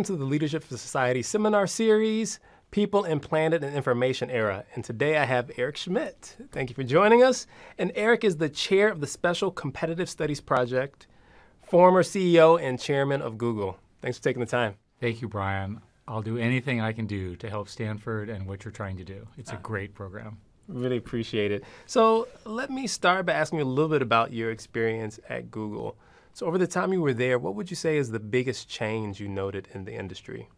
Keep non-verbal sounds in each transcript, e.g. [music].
Welcome to the Leadership for Society seminar series, People in Planet and Information Era. And today I have Eric Schmidt. Thank you for joining us. And Eric is the chair of the Special Competitive Studies Project, former CEO and chairman of Google. Thanks for taking the time. Thank you, Brian. I'll do anything I can do to help Stanford and what you're trying to do. It's a ah. great program. Really appreciate it. So let me start by asking you a little bit about your experience at Google. So, over the time you were there, what would you say is the biggest change you noted in the industry?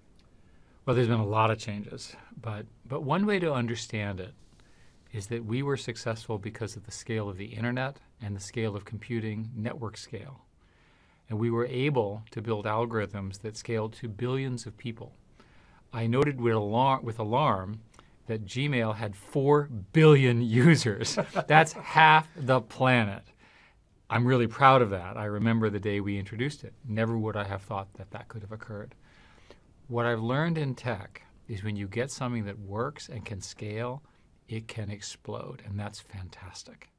Well, there's been a lot of changes, but, but one way to understand it is that we were successful because of the scale of the internet and the scale of computing, network scale. And we were able to build algorithms that scaled to billions of people. I noted with alarm, with alarm that Gmail had 4 billion [laughs] users. That's half the planet. I'm really proud of that. I remember the day we introduced it. Never would I have thought that that could have occurred. What I've learned in tech is when you get something that works and can scale, it can explode, and that's fantastic.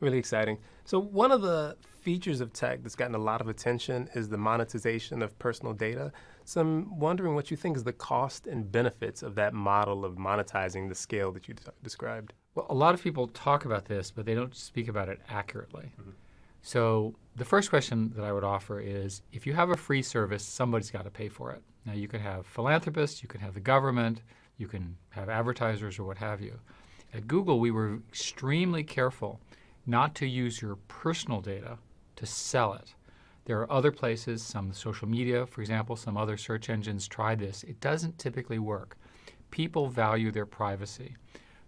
Really exciting. So, one of the features of tech that's gotten a lot of attention is the monetization of personal data. So, I'm wondering what you think is the cost and benefits of that model of monetizing the scale that you described. Well, a lot of people talk about this, but they don't speak about it accurately. Mm-hmm. So the first question that I would offer is if you have a free service, somebody's got to pay for it. Now you can have philanthropists, you can have the government, you can have advertisers or what have you. At Google, we were extremely careful not to use your personal data to sell it. There are other places, some social media, for example, some other search engines try this. It doesn't typically work. People value their privacy.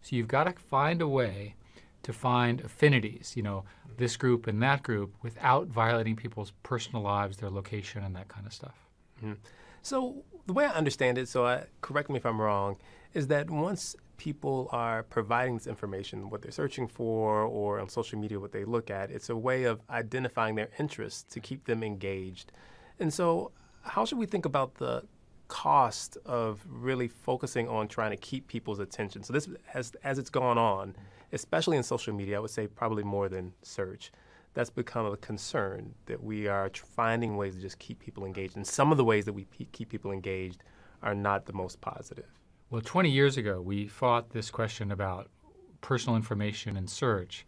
So you've got to find a way to find affinities, you know, this group and that group without violating people's personal lives, their location, and that kind of stuff. Mm-hmm. So the way I understand it, so I, correct me if I'm wrong, is that once people are providing this information, what they're searching for, or on social media, what they look at, it's a way of identifying their interests to keep them engaged. And so, how should we think about the cost of really focusing on trying to keep people's attention. So this has as it's gone on, especially in social media, I would say probably more than search. That's become a concern that we are finding ways to just keep people engaged. And some of the ways that we keep people engaged are not the most positive. Well, 20 years ago, we fought this question about personal information and search.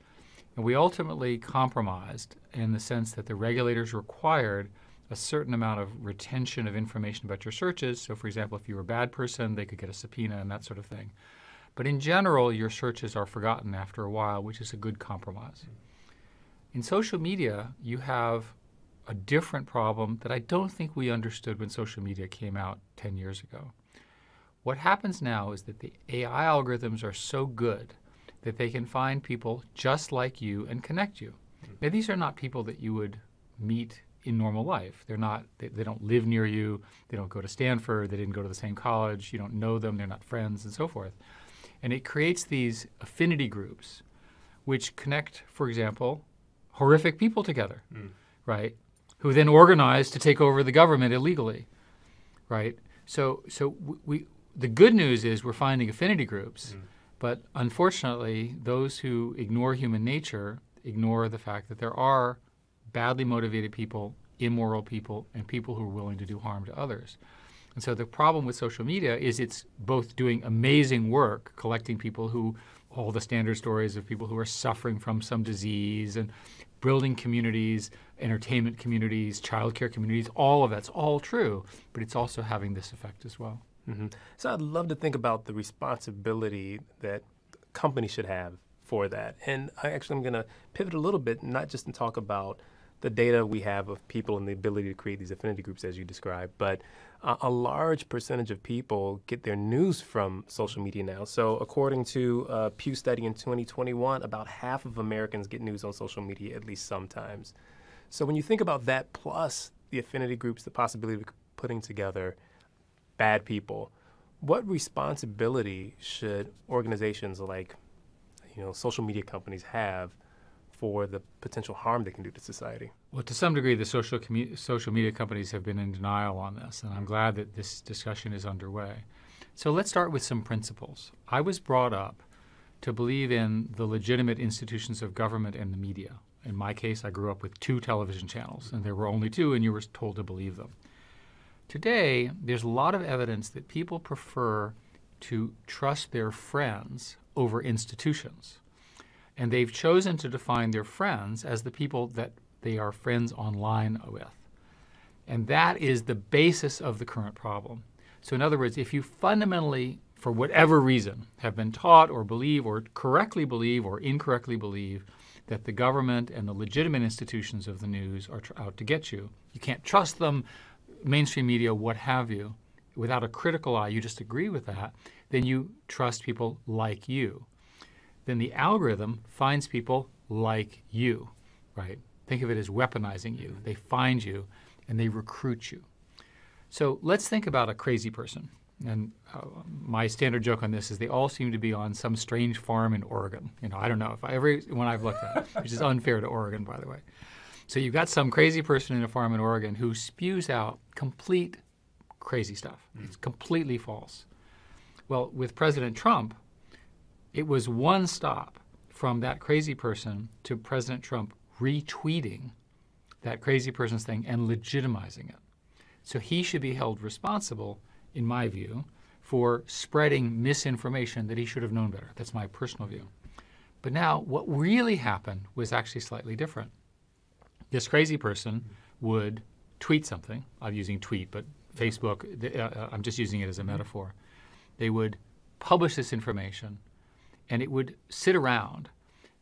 And we ultimately compromised in the sense that the regulators required a certain amount of retention of information about your searches. So, for example, if you were a bad person, they could get a subpoena and that sort of thing. But in general, your searches are forgotten after a while, which is a good compromise. In social media, you have a different problem that I don't think we understood when social media came out 10 years ago. What happens now is that the AI algorithms are so good that they can find people just like you and connect you. Hmm. Now, these are not people that you would meet in normal life. They're not, they, they, don't live near you, they don't go to Stanford, they didn't go to the same college, you don't know them, they're not friends, and so forth. And it creates these affinity groups which connect, for example, horrific people together, mm. right? Who then organize to take over the government illegally, right? So, so we, the good news is we're finding affinity groups, mm. but unfortunately, those who ignore human nature ignore the fact that there are badly motivated people, immoral people, and people who are willing to do harm to others. And so the problem with social media is it's both doing amazing work, collecting people who, all the standard stories of people who are suffering from some disease and building communities, entertainment communities, childcare communities, all of that's all true, but it's also having this effect as well. Mm-hmm. So I'd love to think about the responsibility that companies should have for that. And I actually am going to pivot a little bit, not just to talk about the data we have of people and the ability to create these affinity groups as you described, but uh, a large percentage of people get their news from social media now. So, according to a Pew study in 2021, about half of Americans get news on social media at least sometimes. So, when you think about that plus the affinity groups, the possibility of putting together bad people, what responsibility should organizations like you know social media companies have for the potential harm they can do to society. Well, to some degree, the social social media companies have been in denial on this, and I'm glad that this discussion is underway. So let's start with some principles. I was brought up to believe in the legitimate institutions of government and the media. In my case, I grew up with two television channels, and there were only two, and you were told to believe them. Today, there's a lot of evidence that people prefer to trust their friends over institutions. And they've chosen to define their friends as the people that they are friends online with. And that is the basis of the current problem. So, in other words, if you fundamentally, for whatever reason, have been taught or believe or correctly believe or incorrectly believe that the government and the legitimate institutions of the news are out to get you, you can't trust them, mainstream media, what have you, without a critical eye, you just agree with that, then you trust people like you. Then the algorithm finds people like you, right? Think of it as weaponizing you. They find you and they recruit you. So let's think about a crazy person. And uh, my standard joke on this is they all seem to be on some strange farm in Oregon. You know, I don't know if I, every one I've looked at, [laughs] which is unfair to Oregon, by the way. So you've got some crazy person in a farm in Oregon who spews out complete crazy stuff. Mm. It's completely false. Well, with President Trump, it was one stop from that crazy person to President Trump retweeting that crazy person's thing and legitimizing it. So he should be held responsible, in my view, for spreading misinformation that he should have known better. That's my personal view. But now, what really happened was actually slightly different. This crazy person would tweet something. I'm using tweet, but Facebook, uh, uh, I'm just using it as a metaphor. They would publish this information and it would sit around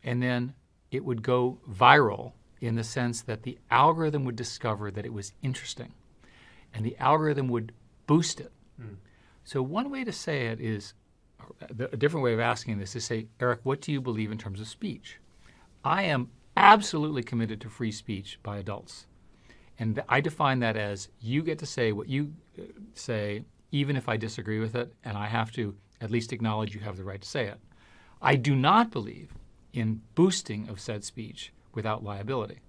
and then it would go viral in the sense that the algorithm would discover that it was interesting and the algorithm would boost it. Mm. So, one way to say it is a different way of asking this is say, Eric, what do you believe in terms of speech? I am absolutely committed to free speech by adults. And I define that as you get to say what you uh, say, even if I disagree with it, and I have to at least acknowledge you have the right to say it. I do not believe in boosting of said speech without liability.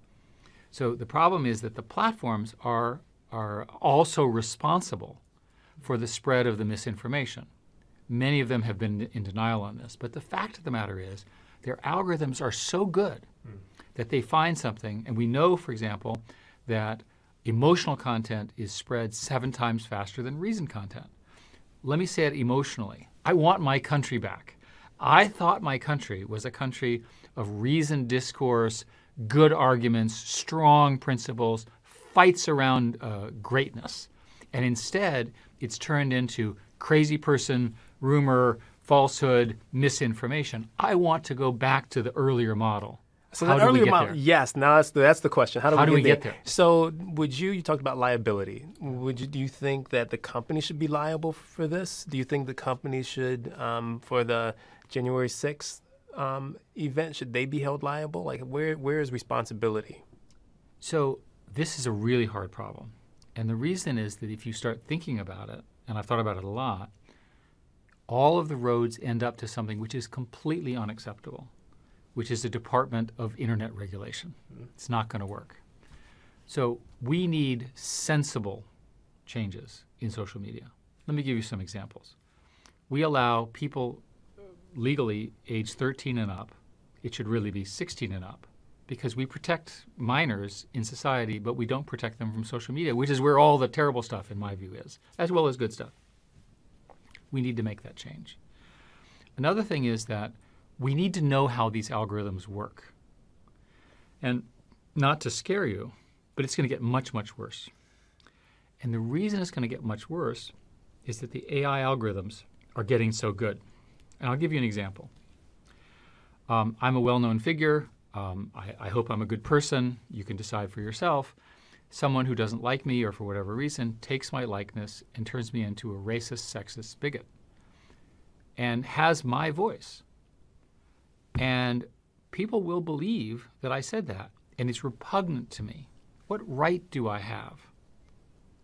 So the problem is that the platforms are, are also responsible for the spread of the misinformation. Many of them have been in denial on this, but the fact of the matter is their algorithms are so good mm. that they find something, and we know, for example, that emotional content is spread seven times faster than reason content. Let me say it emotionally. I want my country back. I thought my country was a country of reasoned discourse, good arguments, strong principles, fights around uh, greatness. And instead, it's turned into crazy person, rumor, falsehood, misinformation. I want to go back to the earlier model. So How the earlier model, yes. Now that's the, that's the question. How do, How we, do get, we there? get there? So would you you talked about liability? Would you do you think that the company should be liable for this? Do you think the company should um, for the January sixth um, event should they be held liable? Like where where is responsibility? So this is a really hard problem, and the reason is that if you start thinking about it, and I've thought about it a lot, all of the roads end up to something which is completely unacceptable which is the Department of Internet Regulation. Mm-hmm. It's not going to work. So we need sensible changes in social media. Let me give you some examples. We allow people legally age 13 and up, it should really be 16 and up, because we protect minors in society, but we don't protect them from social media, which is where all the terrible stuff, in my view, is, as well as good stuff. We need to make that change. Another thing is that we need to know how these algorithms work. And not to scare you, but it's going to get much, much worse. And the reason it's going to get much worse is that the AI algorithms are getting so good. And I'll give you an example. Um, I'm a well known figure. Um, I, I hope I'm a good person. You can decide for yourself. Someone who doesn't like me or for whatever reason takes my likeness and turns me into a racist, sexist bigot and has my voice and people will believe that I said that, and it's repugnant to me. What right do I have?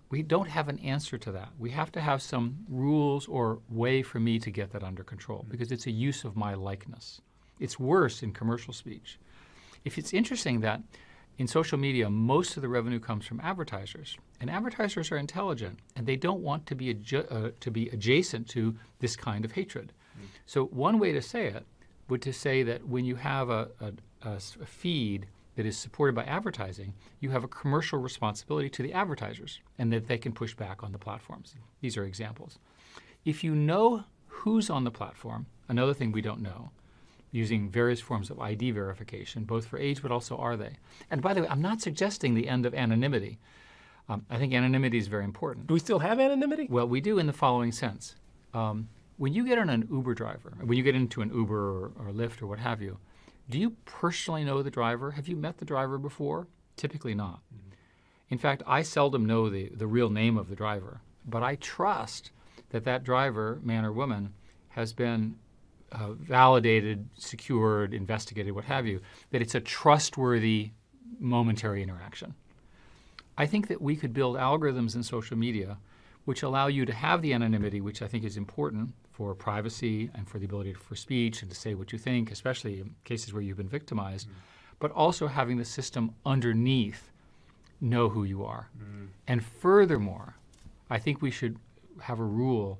We don't have an answer to that. We have to have some rules or way for me to get that under control mm-hmm. because it's a use of my likeness. It's worse in commercial speech. If it's interesting that in social media, most of the revenue comes from advertisers, and advertisers are intelligent, and they don't want to be adju- uh, to be adjacent to this kind of hatred. Mm. So one way to say it would to say that when you have a, a, a feed that is supported by advertising, you have a commercial responsibility to the advertisers and that they can push back on the platforms. These are examples. If you know who's on the platform, another thing we don't know, using various forms of ID verification, both for age but also are they. And by the way, I'm not suggesting the end of anonymity. Um, I think anonymity is very important. Do we still have anonymity? Well, we do in the following sense. Um, when you get on an Uber driver, when you get into an Uber or, or Lyft or what have you, do you personally know the driver? Have you met the driver before? Typically not. Mm-hmm. In fact, I seldom know the, the real name of the driver, but I trust that that driver, man or woman, has been uh, validated, secured, investigated, what have you, that it's a trustworthy momentary interaction. I think that we could build algorithms in social media which allow you to have the anonymity, which I think is important for privacy and for the ability for speech and to say what you think, especially in cases where you've been victimized, mm. but also having the system underneath know who you are. Mm. And furthermore, I think we should have a rule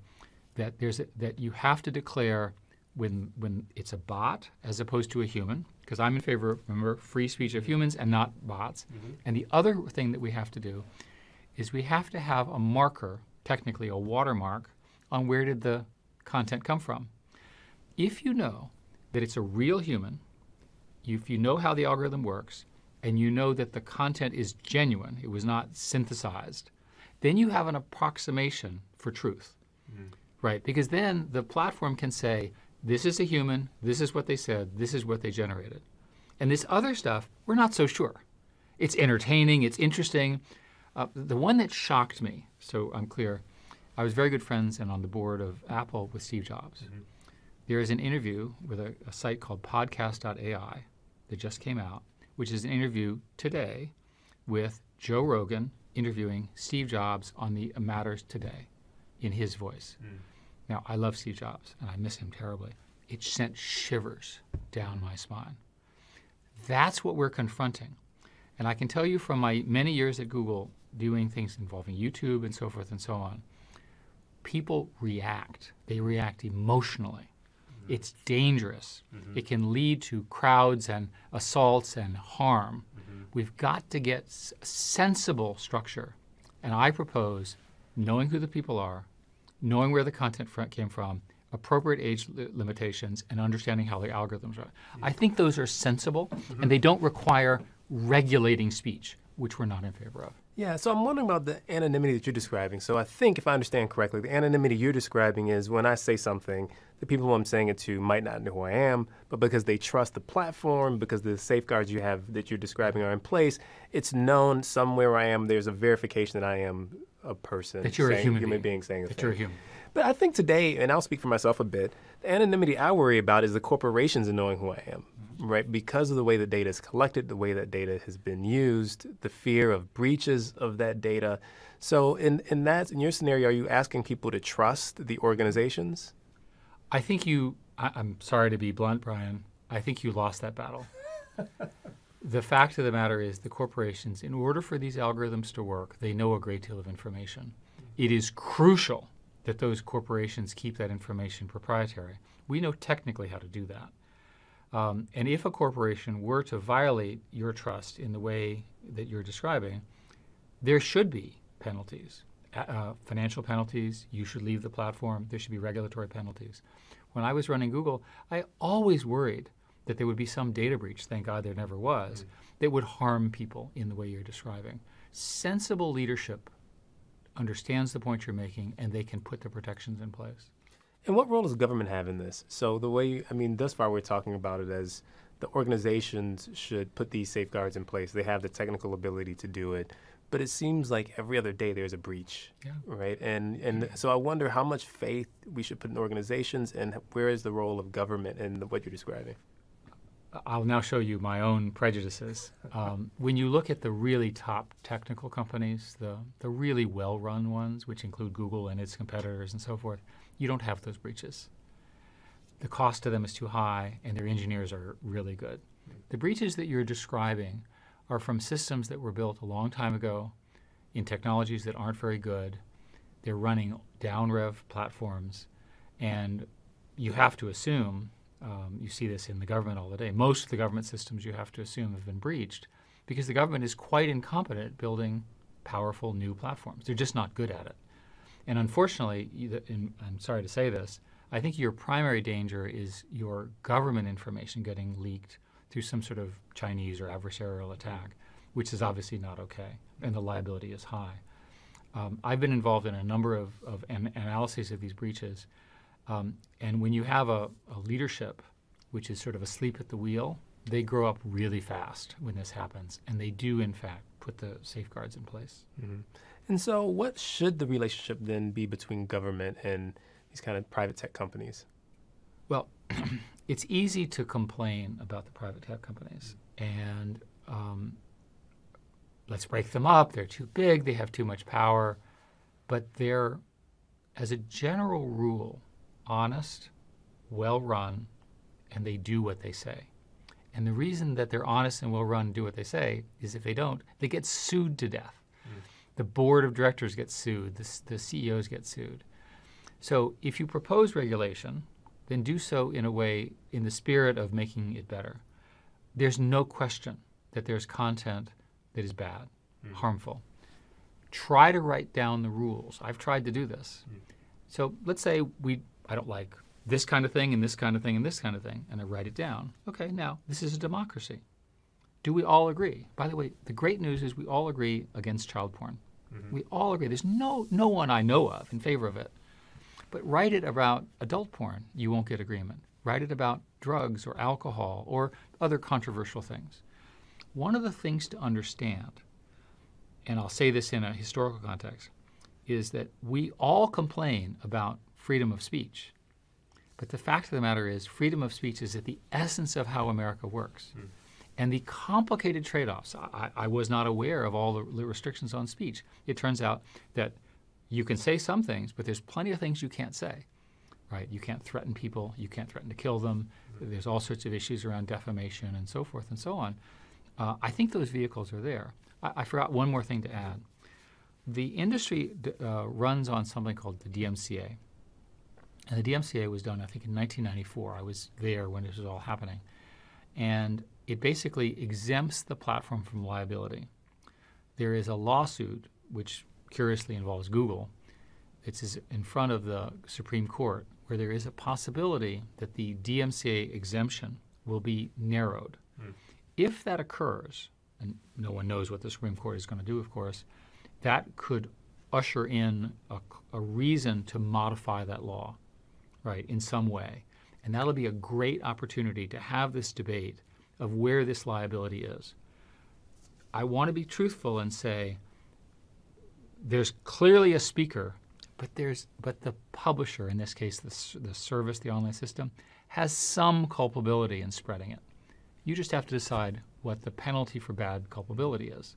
that there's a, that you have to declare when when it's a bot as opposed to a human because I'm in favor of remember free speech of humans and not bots. Mm-hmm. And the other thing that we have to do is we have to have a marker, technically a watermark, on where did the content come from. If you know that it's a real human, if you know how the algorithm works, and you know that the content is genuine, it was not synthesized, then you have an approximation for truth. Mm-hmm. Right? Because then the platform can say, this is a human, this is what they said, this is what they generated. And this other stuff, we're not so sure. It's entertaining, it's interesting. Uh, the one that shocked me, so I'm clear, I was very good friends and on the board of Apple with Steve Jobs. Mm-hmm. There is an interview with a, a site called podcast.ai that just came out, which is an interview today with Joe Rogan interviewing Steve Jobs on the Matters Today in his voice. Mm. Now, I love Steve Jobs and I miss him terribly. It sent shivers down my spine. That's what we're confronting. And I can tell you from my many years at Google doing things involving YouTube and so forth and so on, people react. They react emotionally. Mm-hmm. It's dangerous. Mm-hmm. It can lead to crowds and assaults and harm. Mm-hmm. We've got to get s- sensible structure. And I propose knowing who the people are, knowing where the content came from, appropriate age li- limitations, and understanding how the algorithms are. I think those are sensible, mm-hmm. and they don't require regulating speech, which we're not in favor of. Yeah, so I'm wondering about the anonymity that you're describing. So I think, if I understand correctly, the anonymity you're describing is when I say something, the people who I'm saying it to might not know who I am, but because they trust the platform, because the safeguards you have that you're describing are in place, it's known somewhere where I am. There's a verification that I am a person. That you're saying, a human, human being. being saying that you're a human. But I think today, and I'll speak for myself a bit, the anonymity I worry about is the corporations and knowing who I am. Right? Because of the way the data is collected, the way that data has been used, the fear of breaches of that data. So, in, in that, in your scenario, are you asking people to trust the organizations? I think you, I, I'm sorry to be blunt, Brian, I think you lost that battle. [laughs] the fact of the matter is, the corporations, in order for these algorithms to work, they know a great deal of information. It is crucial that those corporations keep that information proprietary. We know technically how to do that. Um, and if a corporation were to violate your trust in the way that you're describing, there should be penalties, uh, financial penalties. You should leave the platform. There should be regulatory penalties. When I was running Google, I always worried that there would be some data breach, thank God there never was, mm-hmm. that would harm people in the way you're describing. Sensible leadership understands the point you're making and they can put the protections in place. And what role does government have in this? So the way, I mean, thus far we're talking about it as the organizations should put these safeguards in place. They have the technical ability to do it, but it seems like every other day there's a breach, yeah. right? And and so I wonder how much faith we should put in organizations, and where is the role of government in what you're describing? I'll now show you my own prejudices. Um, when you look at the really top technical companies, the, the really well run ones, which include Google and its competitors and so forth, you don't have those breaches. The cost to them is too high, and their engineers are really good. The breaches that you're describing are from systems that were built a long time ago in technologies that aren't very good. They're running down rev platforms, and you have to assume Um, you see this in the government all the day. Most of the government systems you have to assume have been breached because the government is quite incompetent building powerful new platforms. They're just not good at it. And unfortunately, I'm sorry to say this, I think your primary danger is your government information getting leaked through some sort of Chinese or adversarial attack, which is obviously not okay, and the liability is high. Um, I've been involved in a number of, of an analyses of these breaches, um, and when you have a, a leadership which is sort of asleep at the wheel, they grow up really fast when this happens, and they do, in fact, put the safeguards in place. Mm-hmm. And so, what should the relationship then be between government and these kind of private tech companies? Well, [clears throat] it's easy to complain about the private tech companies, and um, let's break them up. They're too big. They have too much power, but they're, as a general rule, honest, well run, and they do what they say. And the reason that they're honest and well run and do what they say is if they don't, they get sued to death. The board of directors gets sued. The, the CEOs get sued. So if you propose regulation, then do so in a way in the spirit of making it better. There's no question that there's content that is bad, mm. harmful. Try to write down the rules. I've tried to do this. Mm. So let's say we I don't like this kind of thing and this kind of thing and this kind of thing, and I write it down. Okay, now this is a democracy. Do we all agree? By the way, the great news is we all agree against child porn. Mm-hmm. We all agree. There's no no one I know of in favor of it. But write it about adult porn, you won't get agreement. Write it about drugs or alcohol or other controversial things. One of the things to understand, and I'll say this in a historical context, is that we all complain about freedom of speech. But the fact of the matter is, freedom of speech is at the essence of how America works. Mm and the complicated trade offs. I, I, was not aware of all the restrictions on speech. It turns out that you can say some things, but there's plenty of things you can't say. Right? You can't threaten people. You can't threaten to kill them. There's all sorts of issues around defamation and so forth and so on. Uh, I think those vehicles are there. I, I, forgot one more thing to add. The industry uh, runs on something called the DMCA. And the DMCA was done, I think, in 1994. I was there when this was all happening. And it basically exempts the platform from liability. There is a lawsuit which curiously involves Google. It's in front of the Supreme Court where there is a possibility that the DMCA exemption will be narrowed. Mm. If that occurs, and no one knows what the Supreme Court is going to do, of course, that could usher in a, a reason to modify that law, right, in some way. And that'll be a great opportunity to have this debate of where this liability is. I want to be truthful and say there's clearly a speaker, but there's but the publisher, in this case the, the service, the online system, has some culpability in spreading it. You just have to decide what the penalty for bad culpability is.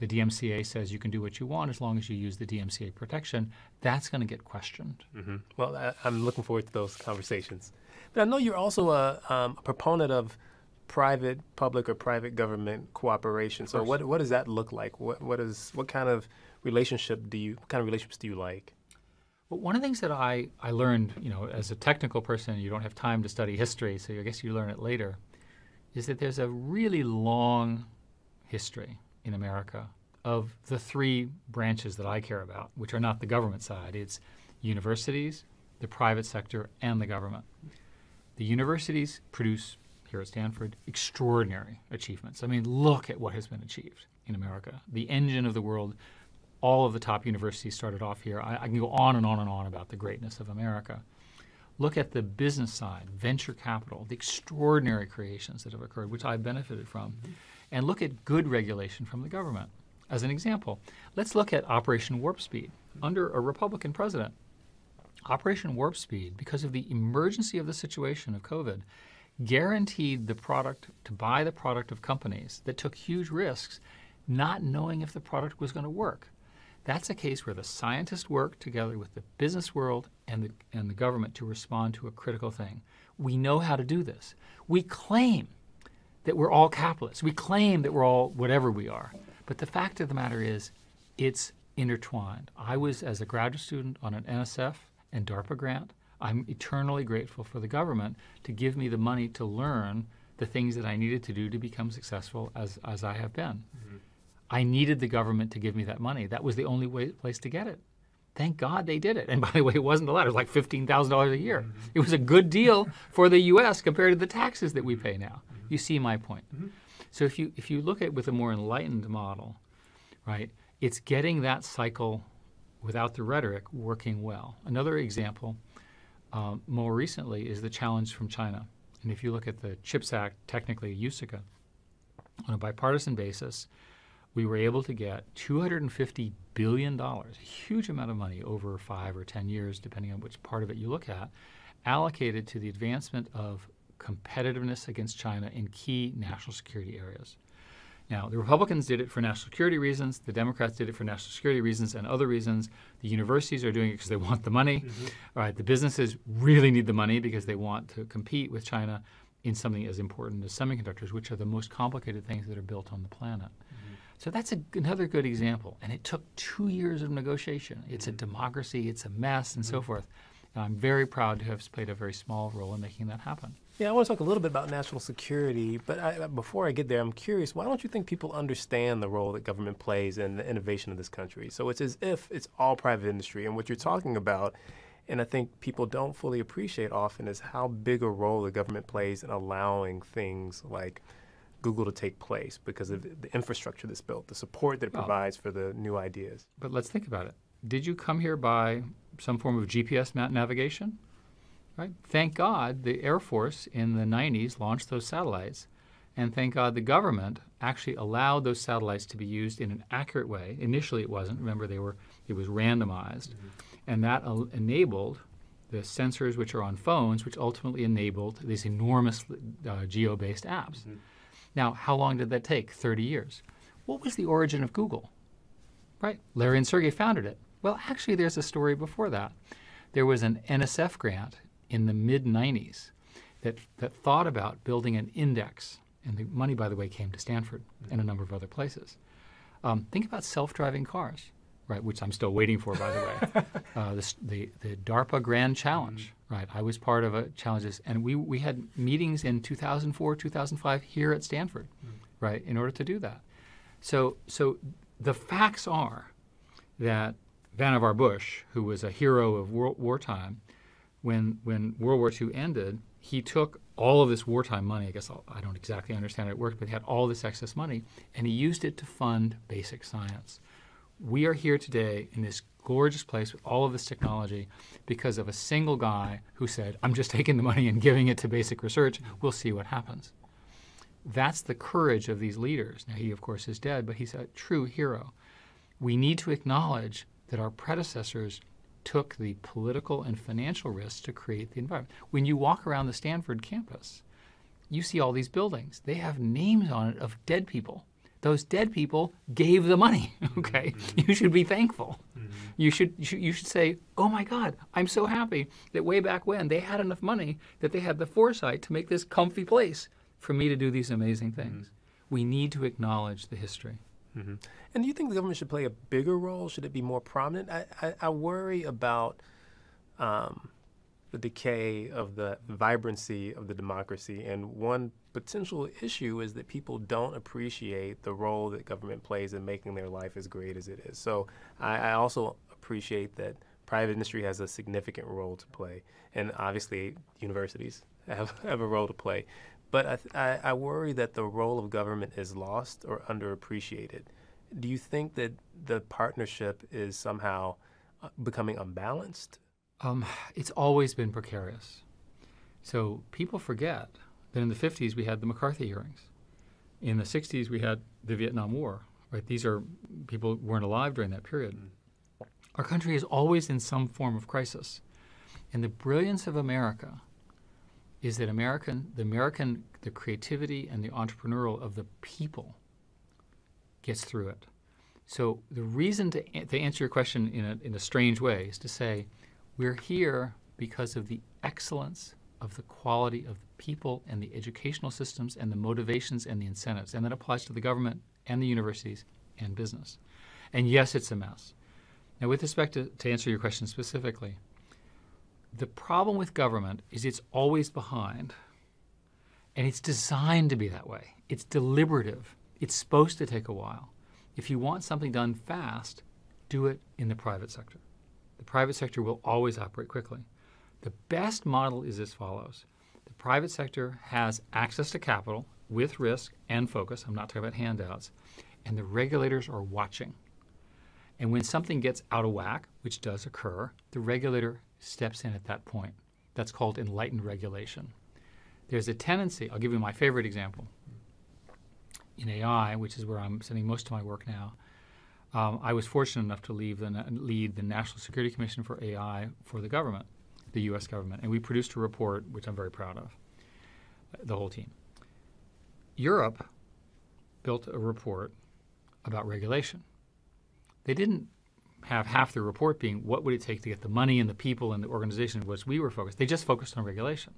The DMCA says you can do what you want as long as you use the DMCA protection. That's going to get questioned. Mm-hmm. Well, I, am looking forward to those conversations. But I know you're also a, um, a proponent of private, public, or private government cooperation. So what what does that look like? What what is what kind of relationship do you what kind of relationships do you like? Well, one of the things that I, I learned, you know, as a technical person, you don't have time to study history, so I guess you learn it later, is that there's a really long history in America of the three branches that I care about, which are not the government side. It's universities, the private sector, and the government. The universities produce here at Stanford, extraordinary achievements. I mean, look at what has been achieved in America. The engine of the world, all of the top universities started off here. I, I can go on and on and on about the greatness of America. Look at the business side, venture capital, the extraordinary creations that have occurred, which I've benefited from. And look at good regulation from the government. As an example, let's look at Operation Warp Speed. Under a Republican president, Operation Warp Speed, because of the emergency of the situation of COVID, guaranteed the product to buy the product of companies that took huge risks, not knowing if the product was going to work. That's a case where the scientists work together with the business world and the, and the government to respond to a critical thing. We know how to do this. We claim that we're all capitalists. We claim that we're all whatever we are. But the fact of the matter is, it's intertwined. I was, as a graduate student, on an NSF and DARPA grant. I'm eternally grateful for the government to give me the money to learn the things that I needed to do to become successful as, as I have been. Mm-hmm. I needed the government to give me that money. That was the only way, place to get it. Thank God they did it. And by the way, it wasn't a lot. It was like $15,000 a year. Mm-hmm. It was a good deal for the U.S. compared to the taxes that we pay now. Mm-hmm. You see my point. Mm-hmm. So if you, if you look at it with a more enlightened model, right, it's getting that cycle without the rhetoric working well. Another example um, more recently is the challenge from China. And if you look at the CHIPS Act, technically USICA, on a bipartisan basis, we were able to get $250 billion, a huge amount of money over five or 10 years, depending on which part of it you look at, allocated to the advancement of competitiveness against China in key national security areas. Now, the Republicans did it for national security reasons, the Democrats did it for national security reasons and other reasons. The universities are doing it because they want the money. Mm-hmm. Right, the businesses really need the money because they want to compete with China in something as important as semiconductors, which are the most complicated things that are built on the planet. Mm-hmm. So that's a, another good example. And it took two years of negotiation. It's mm-hmm. a democracy, it's a mess, and so mm-hmm. forth. I'm very proud to have played a very small role in making that happen. Yeah, I want to talk a little bit about national security, but I, before I get there, I'm curious. Why don't you think people understand the role that government plays in the innovation of this country? So it's as if it's all private industry, and what you're talking about, and I think people don't fully appreciate often, is how big a role the government plays in allowing things like Google to take place because of the infrastructure that's built, the support that it provides for the new ideas. But let's think about it. Did you come here by some form of GPS map navigation? Right? Thank God the Air Force in the 90s launched those satellites. And thank God the government actually allowed those satellites to be used in an accurate way. Initially, it wasn't. Remember, they were it was randomized, mm-hmm. and that enabled the sensors which are on phones, which ultimately enabled these enormous uh, geo-based apps. Mm-hmm. Now, how long did that take? 30 years. What was the origin of Google? Right? Larry and Sergey founded it. Well, actually, there's a story before that. There was an NSF grant in the mid 90s that, that thought about building an index. And the money, by the way, came to Stanford and a number of other places. Um, think about self driving cars, right, which I'm still waiting for, by the way. [laughs] uh, the, the, the, DARPA Grand Challenge, mm-hmm. right? I was part of a challenges, and we, we had meetings in 2004, 2005 here at Stanford, mm-hmm. right, in order to do that. So, so the facts are that Vannevar Bush, who was a hero of war, wartime, when when World War II ended, he took all of this wartime money. I guess I'll, I do not exactly understand how it worked, but he had all this excess money, and he used it to fund basic science. We are here today in this gorgeous place with all of this technology because of a single guy who said, "I'm just taking the money and giving it to basic research. We'll see what happens." That's the courage of these leaders. Now he, of course, is dead, but he's a true hero. We need to acknowledge that our predecessors took the political and financial risks to create the environment. When you walk around the Stanford campus, you see all these buildings. They have names on it of dead people. Those dead people gave the money. [laughs] Okay, mm-hmm. you should be thankful. Mm-hmm. You should, you should you should say, "Oh my God, I'm so happy that way back when they had enough money that they had the foresight to make this comfy place for me to do these amazing things." Mm-hmm. We need to acknowledge the history. Mm-hmm. And do you think the government should play a bigger role? Should it be more prominent? I, I, I worry about um, the decay of the vibrancy of the democracy. And one potential issue is that people don't appreciate the role that government plays in making their life as great as it is. So I, I also appreciate that private industry has a significant role to play. And obviously, universities [laughs] have, have a role to play. But I, I, I worry that the role of government is lost or underappreciated. Do you think that the partnership is somehow uh, becoming unbalanced? Um, it's always been precarious. So people forget that in the 50s we had the McCarthy hearings. In the 60s we had the Vietnam War. Right? These are people weren't alive during that period. Mm. Our country is always in some form of crisis. And the brilliance of America is that American, the American, the creativity and the entrepreneurial of the people gets through it. So the reason to, to answer your question in a, in a strange way is to say we're here because of the excellence of the quality of the people and the educational systems and the motivations and the incentives. And that applies to the government and the universities and business. And yes, it's a mess. Now, with respect to, to answer your question specifically, The problem with government is it's always behind. And it's designed to be that way. It's deliberative. It's supposed to take a while. If you want something done fast, do it in the private sector. The private sector will always operate quickly. The best model is as follows the private sector has access to capital with risk and focus. I'm not talking about handouts. And the regulators are watching. And when something gets out of whack, which does occur, the regulator steps in at that point. That's called enlightened regulation. There's a tendency, I'll give you my favorite example. In AI, which is where I'm spending most of my work now, um, I was fortunate enough to the, lead the National Security Commission for AI for the government, the US government. And we produced a report, which I'm very proud of, the whole team. Europe built a report about regulation. They didn't have half the report being what would it take to get the money and the people and the organization was we were focused. They just focused on regulation.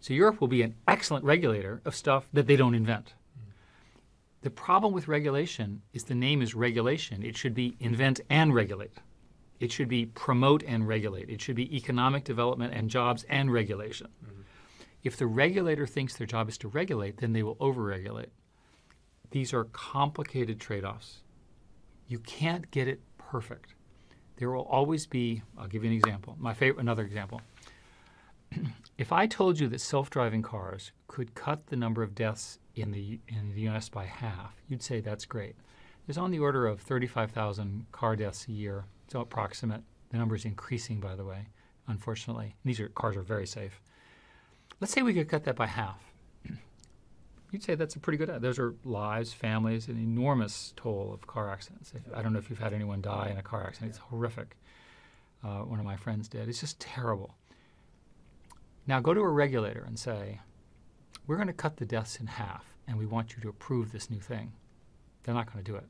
So Europe will be an excellent regulator of stuff that they don't invent. The problem with regulation is the name is regulation. It should be invent and regulate. It should be promote and regulate. It should be economic development and jobs and regulation. Mm-hmm. If the regulator thinks their job is to regulate, then they will overregulate. These are complicated trade offs. You can't get it perfect. There will always be, I'll give you an example. My favorite, another example. [clears throat] if I told you that self-driving cars could cut the number of deaths in the in the U.S. by half, you'd say that's great. There's on the order of 35,000 car deaths a year. It's approximate. The number is increasing, by the way. Unfortunately, these are cars are very safe. Let's say we could cut that by half. You'd say that's a pretty good. Those are lives, families, an enormous toll of car accidents. I don't know if you've had anyone die in a car accident. It's horrific. Uh, one of my friends did. It's just terrible. Now go to a regulator and say, we're going to cut the deaths in half, and we want you to approve this new thing. They're not going to do it.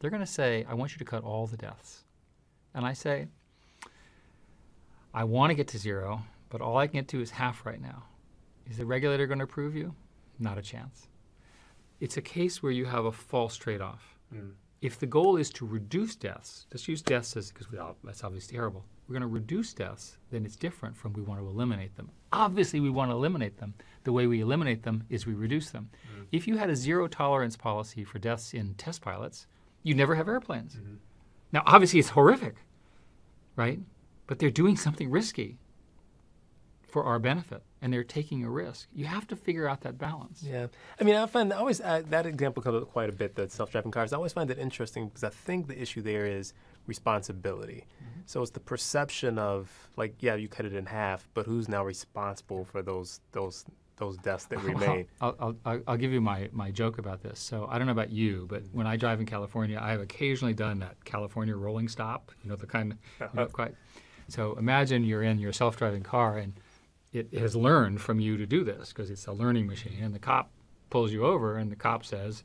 They're going to say, I want you to cut all the deaths. And I say, I want to get to zero, but all I can get to is half right now. Is the regulator going to approve you? Not a chance. It's a case where you have a false trade off. Mm. If the goal is to reduce deaths, just use deaths as because that's obviously terrible we're going to reduce deaths, then it's different from we want to eliminate them. Obviously, we want to eliminate them. The way we eliminate them is we reduce them. Mm-hmm. If you had a zero tolerance policy for deaths in test pilots, you'd never have airplanes. Mm-hmm. Now, obviously, it's horrific, right? But they're doing something risky for our benefit and they're taking a risk. You have to figure out that balance. Yeah. I mean, I find I always uh, that example comes up quite a bit, the self-driving cars. I always find it interesting because I think the issue there is responsibility. Mm-hmm. So it's the perception of like, yeah, you cut it in half, but who's now responsible for those those those deaths that [laughs] remain? I'll, I'll, I'll give you my, my joke about this. So I don't know about you, but when I drive in California, I've occasionally done that California rolling stop. You know the kind, you know, quite. So imagine you're in your self-driving car and it has learned from you to do this because it's a learning machine, and the cop pulls you over, and the cop says,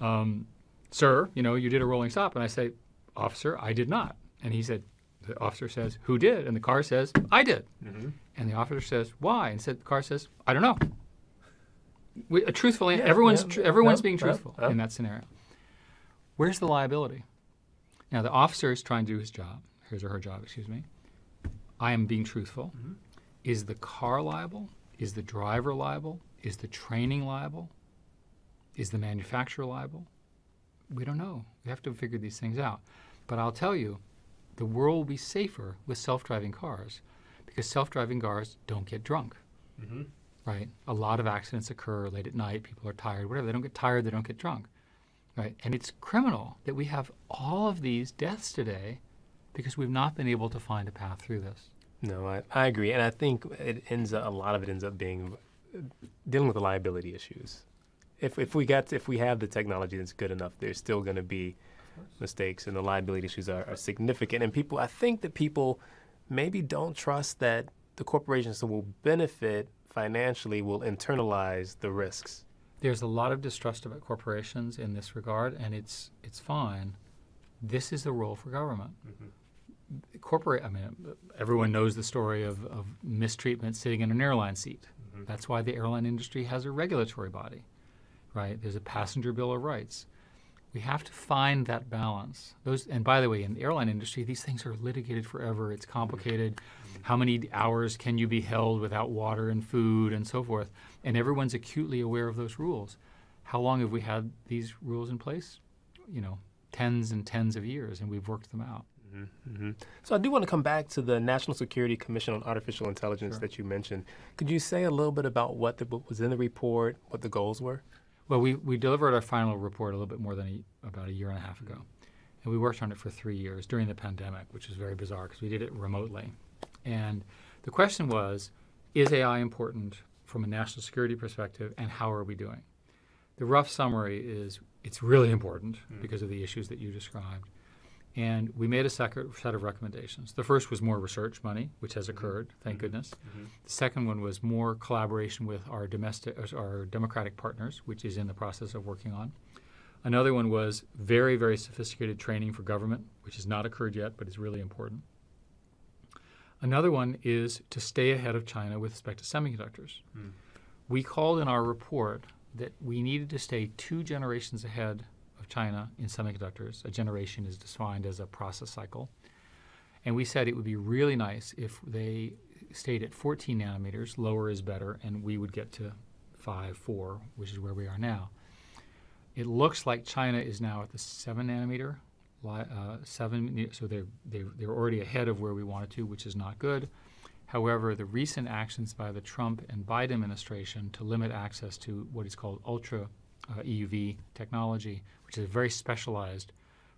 um, "Sir, you know you did a rolling stop," and I say, officer, I did not. And he said, the officer says, who did? And the car says, I did. Mm-hmm. And the officer says, why? And said, the car says, I don't know. We, a truthful yeah, everyone's yeah, tr- everyone's being truthful in that scenario. Where's the liability? Now the officer is trying to do his job, his or her job, excuse me. I am being truthful. Mm-hmm. Is the car liable? Is the driver liable? Is the training liable? Is the manufacturer liable? We don't know. We have to figure these things out. But I'll tell you, the world will be safer with self-driving cars because self-driving cars don't get drunk. Mm-hmm. Right? A lot of accidents occur late at night. People are tired. Whatever. They don't get tired. They don't get drunk. Right? And it's criminal that we have all of these deaths today because we've not been able to find a path through this. No, I, I agree, and I think it ends up, a lot of it ends up being dealing with the liability issues. If if we got to, if we have the technology that's good enough, there's still going to be mistakes and the liability issues are, are significant. And people, I think that people maybe don't trust that the corporations that will benefit financially will internalize the risks. There's a lot of distrust about corporations in this regard, and it's it's fine. This is the role for government. Mm-hmm. Corporate, I mean, everyone knows the story of, of mistreatment sitting in an airline seat. Mm-hmm. That's why the airline industry has a regulatory body, right? There's a passenger bill of rights We have to find that balance. Those, and by the way, in the airline industry, these things are litigated forever. It's complicated. How many hours can you be held without water and food and so forth? And everyone's acutely aware of those rules. How long have we had these rules in place? You know, tens and tens of years, and we've worked them out. Mm-hmm. So I do want to come back to the National Security Commission on Artificial Intelligence Sure. that you mentioned. Could you say a little bit about what, the, what was in the report, what the goals were? Well, we, we delivered our final report a little bit more than a, about a year and a half ago. And we worked on it for three years during the pandemic, which was very bizarre because we did it remotely. And the question was Is AI important from a national security perspective, and how are we doing? The rough summary is it's really important because of the issues that you described. And we made a sec- set of recommendations. The first was more research money, which has mm-hmm. occurred, thank mm-hmm. goodness. Mm-hmm. The second one was more collaboration with our domestic, uh, our democratic partners, which is in the process of working on. Another one was very, very sophisticated training for government, which has not occurred yet, but is really important. Another one is to stay ahead of China with respect to semiconductors. Hmm. We called in our report that we needed to stay two generations ahead of China in semiconductors. A generation is defined as a process cycle. And we said it would be really nice if they stayed at 14 nanometers, lower is better, and we would get to 5, 4, which is where we are now. It looks like China is now at the 7 nanometer, uh, 7, so they're, they're, they're already ahead of where we wanted to, which is not good. However, the recent actions by the Trump and Biden administration to limit access to what is called ultra uh, EUV technology, which is a very specialized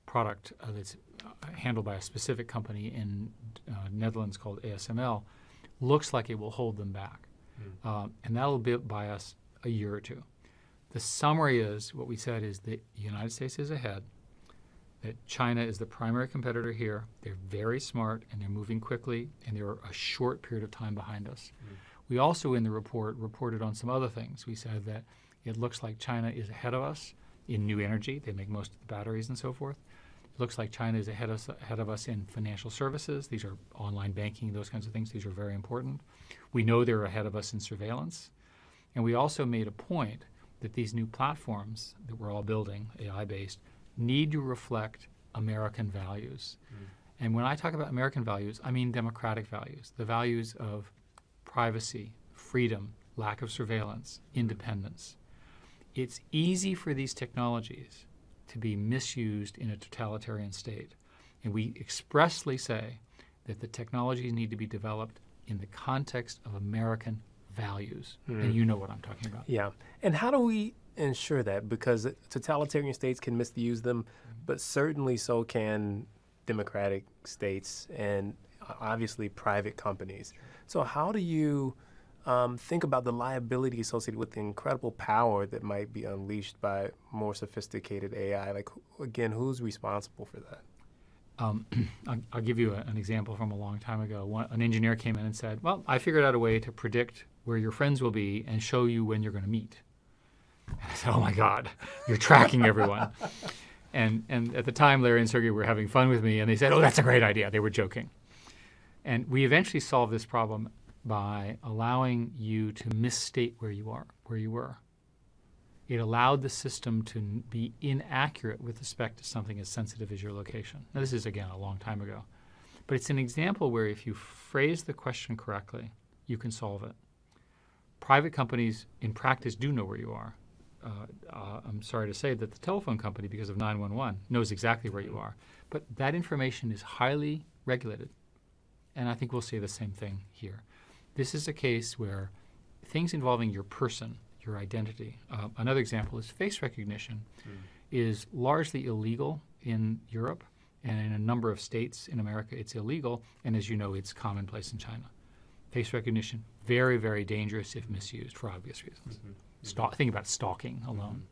product uh, that's uh, handled by a specific company in uh, Netherlands called ASML, looks like it will hold them back. Um, and that'll be by us a year or two. The summary is what we said is that the United States is ahead, that China is the primary competitor here. They're very smart and they're moving quickly, and they're a short period of time behind us. We also, in the report, reported on some other things. We said that it looks like China is ahead of us in new energy. They make most of the batteries and so forth. It looks like China is ahead of, us, ahead of us in financial services. These are online banking, those kinds of things. These are very important. We know they're ahead of us in surveillance. And we also made a point that these new platforms that we're all building, AI based, need to reflect American values. Mm. And when I talk about American values, I mean democratic values, the values of privacy, freedom, lack of surveillance, independence. It's easy for these technologies to be misused in a totalitarian state. And we expressly say that the technologies need to be developed in the context of American values. And you know what I'm talking about. Yeah. And how do we ensure that? Because totalitarian states can misuse them, but certainly so can democratic states and uh, obviously private companies. So, how do you um, think about the liability associated with the incredible power that might be unleashed by more sophisticated AI? Like, again, who's responsible for that? Um, [clears throat] I'll, I'll give you a, an example from a long time ago. One, an engineer came in and said, Well, I figured out a way to predict where your friends will be and show you when you're going to meet. And [laughs] I said, Oh my God, you're tracking everyone. [laughs] and, and at the time, Larry and Sergey were having fun with me, and they said, Oh, that's a great idea. They were joking. And we eventually solved this problem by allowing you to misstate where you are, where you were. It allowed the system to be inaccurate with respect to something as sensitive as your location. Now, this is again a long time ago, but it's an example where if you phrase the question correctly, you can solve it. Private companies, in practice, do know where you are. Uh, uh, I'm sorry to say that the telephone company, because of 911, knows exactly where you are, but that information is highly regulated. And I think we'll say the same thing here. This is a case where things involving your person, your identity. Uh, another example is face recognition is largely illegal in Europe and in a number of states in America it's illegal and as you know it's commonplace in China. Face recognition very very dangerous if misused for obvious reasons. Stalk, think about stalking alone.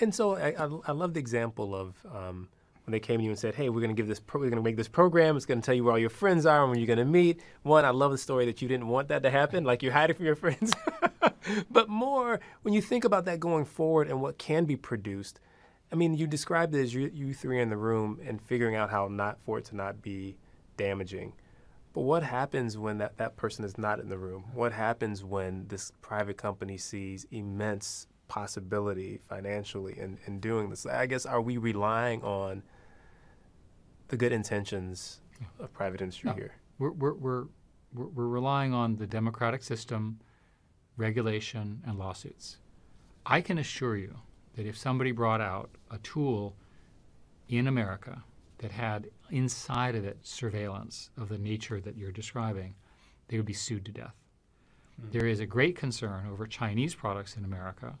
And so I, I, I love the example of um, when they came to you and said, "Hey, we're going to give this, pro- we're going to make this program. It's going to tell you where all your friends are and when you're going to meet." One, I love the story that you didn't want that to happen, like you're hiding from your [laughs] friends. but more, when you think about that going forward and what can be produced, I mean, you described it as you, you three in the room and figuring out how not for it to not be damaging. But what happens when that, that person is not in the room? What happens when this private company sees immense possibility financially in, in doing this. I guess are we relying on the good intentions of private industry No. here? We're, we're, we're, we're we're relying on the democratic system, regulation, and lawsuits. I can assure you that if somebody brought out a tool in America that had inside of it surveillance of the nature that you're describing, they would be sued to death. Hmm. There is a great concern over Chinese products in America,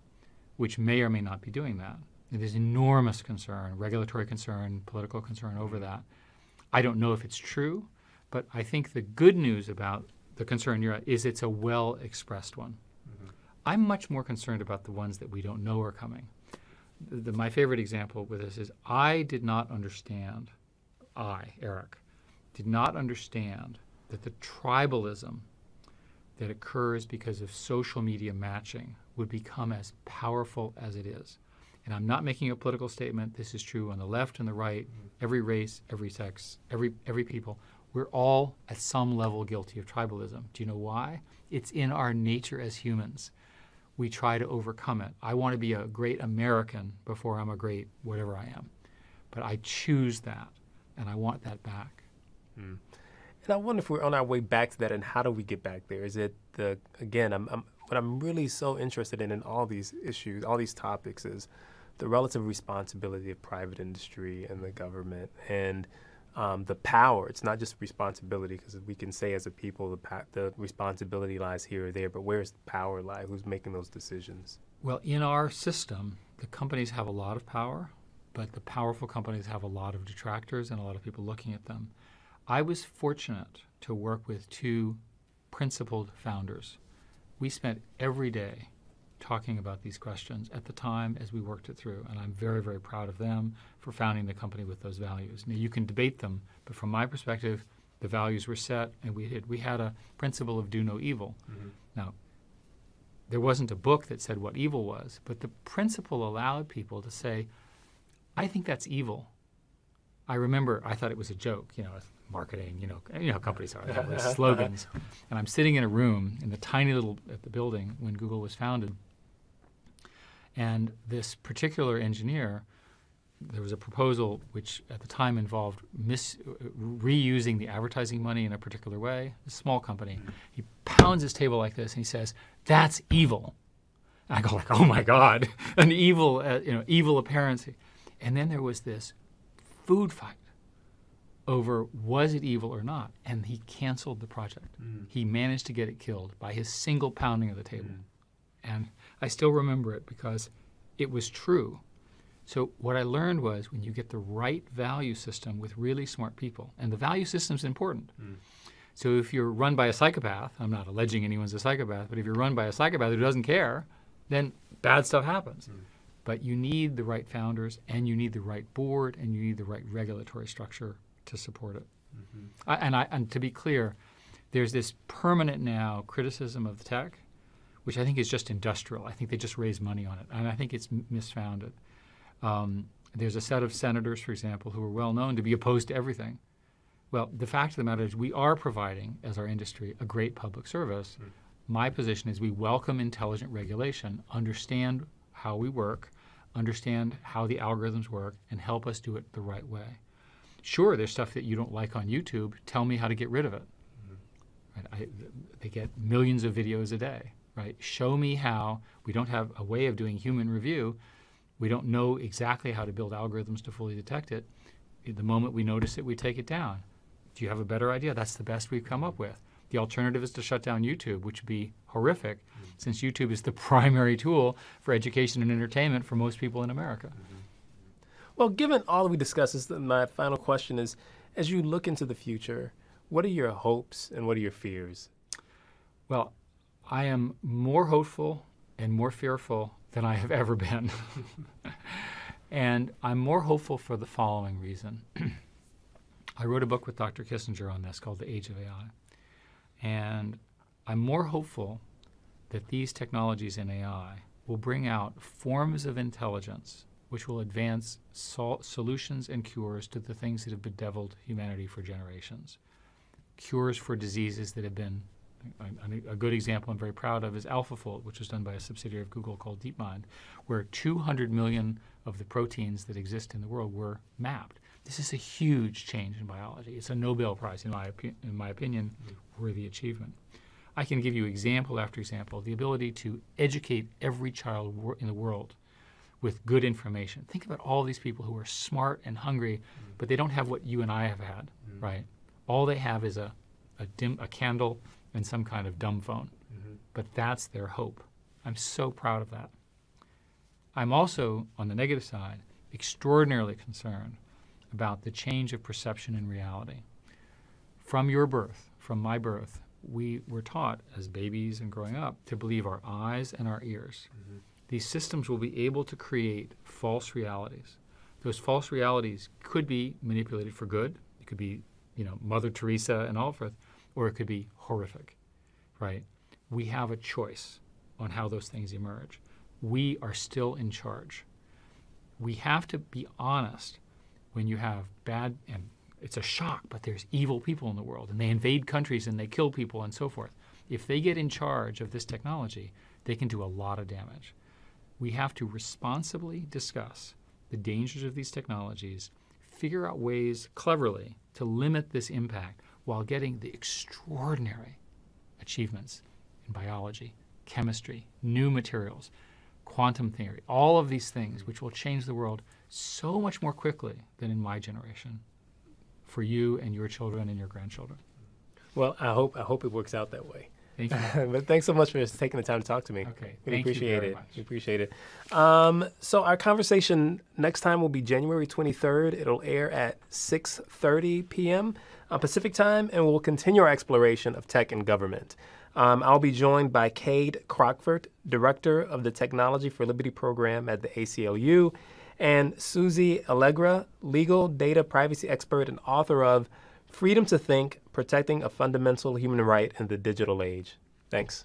which may or may not be doing that. There's enormous concern, regulatory concern, political concern over mm-hmm. that. I don't know if it's true, but I think the good news about the concern you're at is it's a well expressed one. Mm-hmm. I'm much more concerned about the ones that we don't know are coming. The- my favorite example with this is I did not understand, I, Eric, did not understand that the tribalism that occurs because of social media matching would become as powerful as it is. And I'm not making a political statement. This is true on the left and the right, every race, every sex, every every people. We're all at some level guilty of tribalism. Do you know why? It's in our nature as humans. We try to overcome it. I want to be a great American before I'm a great whatever I am. But I choose that and I want that back. Hmm. And I wonder if we're on our way back to that, and how do we get back there? Is it the again? I'm, I'm what I'm really so interested in in all these issues, all these topics, is the relative responsibility of private industry and the government, and um, the power. It's not just responsibility, because we can say as a people the the responsibility lies here or there, but where's the power lie? Who's making those decisions? Well, in our system, the companies have a lot of power, but the powerful companies have a lot of detractors and a lot of people looking at them. I was fortunate to work with two principled founders. We spent every day talking about these questions at the time as we worked it through, and I'm very, very proud of them for founding the company with those values. Now, you can debate them, but from my perspective, the values were set, and we had, we had a principle of do no evil. Mm-hmm. Now, there wasn't a book that said what evil was, but the principle allowed people to say, I think that's evil. I remember I thought it was a joke, you know, marketing, you know, you know how companies are, they have [laughs] slogans. And I'm sitting in a room in the tiny little at the building when Google was founded. And this particular engineer, there was a proposal which at the time involved mis- reusing the advertising money in a particular way. A small company. He pounds his table like this and he says, "That's evil." And I go like, "Oh my God, [laughs] an evil, uh, you know, evil appearance." And then there was this food fight over was it evil or not, and he canceled the project. Mm. He managed to get it killed by his single pounding of the table. Mm. And I still remember it because it was true. So what I learned was when you get the right value system with really smart people, and the value system is important. Mm. So if you're run by a psychopath, I'm not alleging anyone's a psychopath, but if you're run by a psychopath who doesn't care, then bad stuff happens. But you need the right founders, and you need the right board, and you need the right regulatory structure to support it. I, and, I, and to be clear, there's this permanent now criticism of the tech, which I think is just industrial. I think they just raise money on it, and I think it's m- misfounded. Um, there's a set of senators, for example, who are well known to be opposed to everything. Well, the fact of the matter is, we are providing, as our industry, a great public service. My position is we welcome intelligent regulation, understand how we work, understand how the algorithms work, and help us do it the right way. Sure, there's stuff that you don't like on YouTube. Tell me how to get rid of it. Mm-hmm. Right? I, they get millions of videos a day. Right? Show me how. We don't have a way of doing human review. We don't know exactly how to build algorithms to fully detect it. The moment we notice it, we take it down. Do you have a better idea? That's the best we've come up with. The alternative is to shut down YouTube, which would be horrific, mm-hmm. since YouTube is the [laughs] primary tool for education and entertainment for most people in America. Mm-hmm. Well, given all that we discussed, my final question is: as you look into the future, what are your hopes and what are your fears? Well, I am more hopeful and more fearful than I have ever been. [laughs] and I'm more hopeful for the following reason. [clears throat] I wrote a book with Dr. Kissinger on this called The Age of AI. And I'm more hopeful that these technologies in AI will bring out forms of intelligence which will advance sol- solutions and cures to the things that have bedeviled humanity for generations. Cures for diseases that have been A, a, good example I'm very proud of is AlphaFold, which was done by a subsidiary of Google called DeepMind, where 200 million of the proteins that exist in the world were mapped. This is a huge change in biology. It's a Nobel Prize, in my, in my opinion, worthy achievement. I can give you example after example. The ability to educate every child in the world with good information. Think about all these people who are smart and hungry, mm-hmm. but they don't have what you and I have had, mm-hmm. right? All they have is a, a, dim, a candle and some kind of dumb phone. Mm-hmm. But that's their hope. I'm so proud of that. I'm also, on the negative side, extraordinarily concerned about the change of perception and reality. From your birth, from my birth, we were taught as babies and growing up to believe our eyes and our ears. Mm-hmm. These systems will be able to create false realities. Those false realities could be manipulated for good. It could be, you know, Mother Teresa and all Alfred, or it could be horrific, right? We have a choice on how those things emerge. We are still in charge. We have to be honest when you have bad, and it's a shock, but there's evil people in the world, and they invade countries and they kill people and so forth. If they get in charge of this technology, they can do a lot of damage. We have to responsibly discuss the dangers of these technologies, figure out ways cleverly to limit this impact while getting the extraordinary achievements in biology, chemistry, new materials, quantum theory, all of these things which will change the world so much more quickly than in my generation for you and your children and your grandchildren. Well, I hope I hope it works out that way. Thank you. [laughs] but thanks so much for taking the time to talk to me. Okay. We Thank appreciate it. Much. We appreciate it. Um, so our conversation next time will be January 23rd. It'll air at 6:30 p.m. Uh, Pacific time, and we'll continue our exploration of tech and government. Um, I'll be joined by Kade Crockford, Director of the Technology for Liberty program at the ACLU, and Susie Alegre, legal data privacy expert and author of Freedom to Think Protecting a Fundamental Human Right in the Digital Age. Thanks.